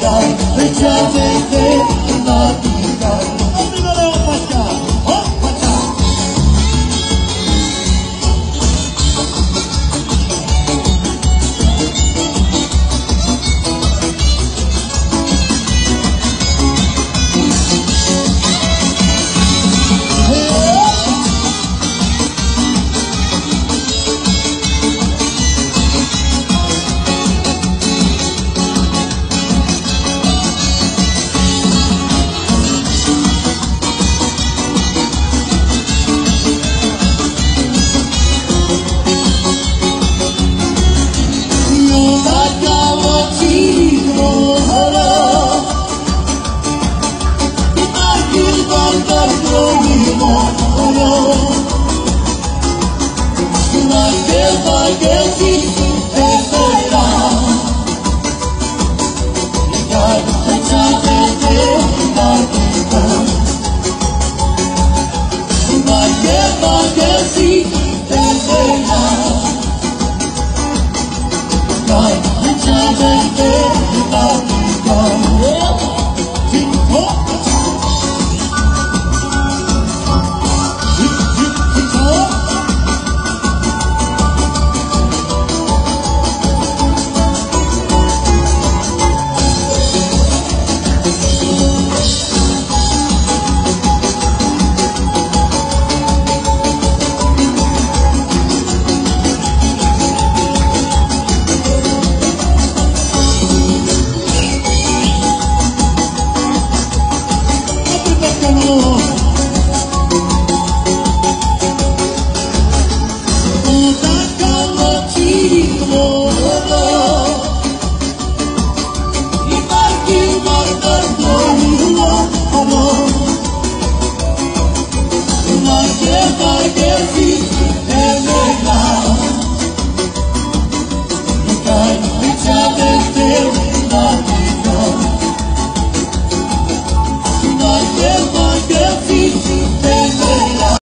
Dai, riceve te, tan conmigo como